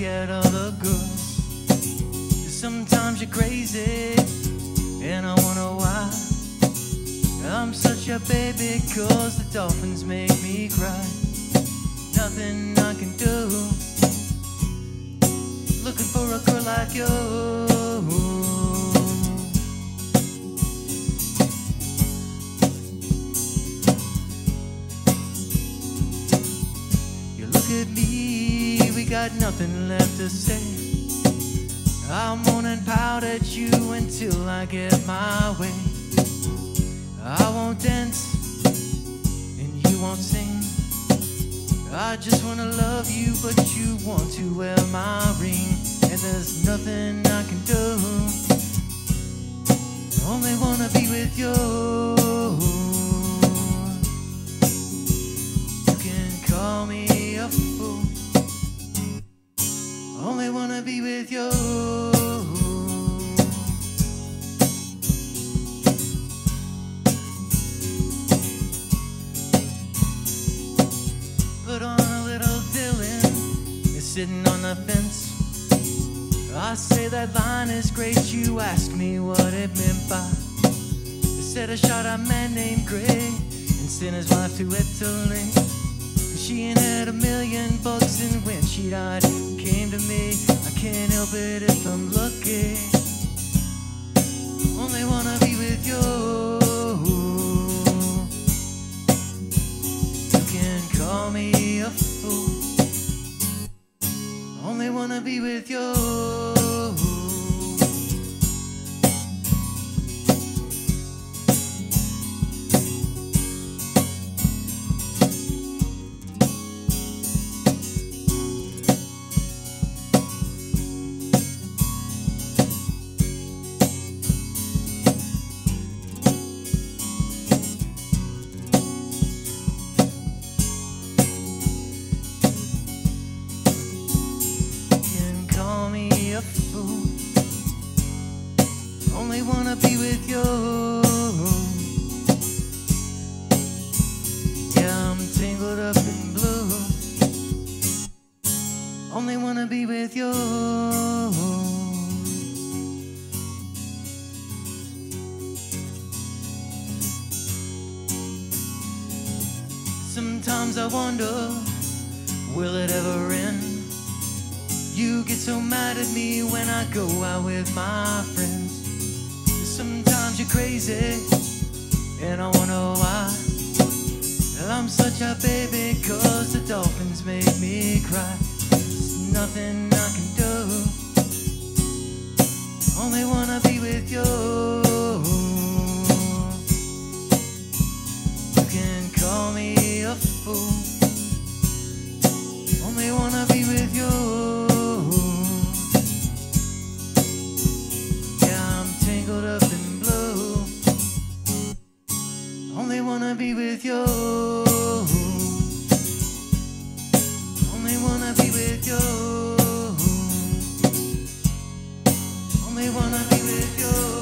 look at other girls. Sometimes you're crazy, and I wonder why. I'm such a baby, cause the dolphins make me cry. Nothing I can do. Looking for a girl like you. Look at me, we got nothing left to say. I'm moaning pout at you until I get my way. I won't dance and you won't sing. I just wanna love you, but you want to wear my ring. And there's nothing I can do. Only wanna be with. You fool. Only wanna be with you. Put on a little Dylan, sitting on the fence. I say that line is great, you ask me what it meant by. They said I shot a man named Gray and sent his wife to Italy. She ain't had a million bucks, and when she died, came to me. I can't help it if I'm lucky. Only wanna be with you. You can call me a fool. Only wanna be with you. Only wanna be with you. Yeah, I'm tangled up in blue. Only wanna be with you. Sometimes I wonder, will it ever end? You get so mad at me when I go out with my friends. Sometimes you're crazy, and I wonder why. Well, I'm such a baby, cause the dolphins make me cry. There's nothing I can do, only wanna be with you. You can call me a fool. Only wanna be with you. Only wanna be with you. Only wanna be with you.